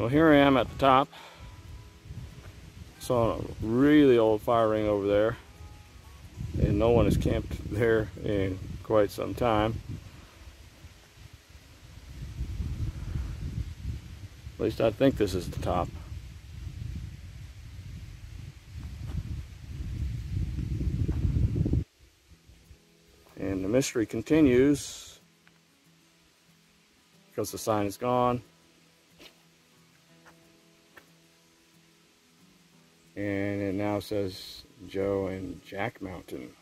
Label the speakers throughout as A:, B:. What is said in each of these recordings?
A: Well, here I am at the top. Saw a really old fire ring over there. And no one has camped there in quite some time. At least I think this is the top. And the mystery continues because the sign is gone. And it now says Joe and Jack Mountain.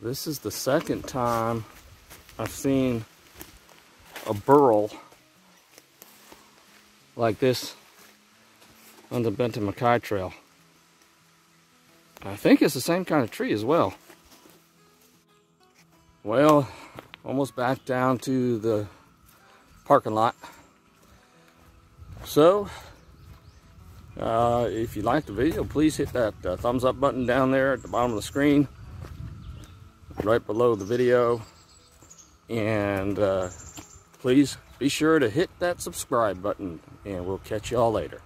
A: This is the second time I've seen a burl like this on the Benton MacKaye Trail. I think it's the same kind of tree as well. Well, almost back down to the parking lot. So, uh, if you like the video, please hit that uh, thumbs up button down there at the bottom of the screen, right below the video. And uh, please be sure to hit that subscribe button, and we'll catch you all later.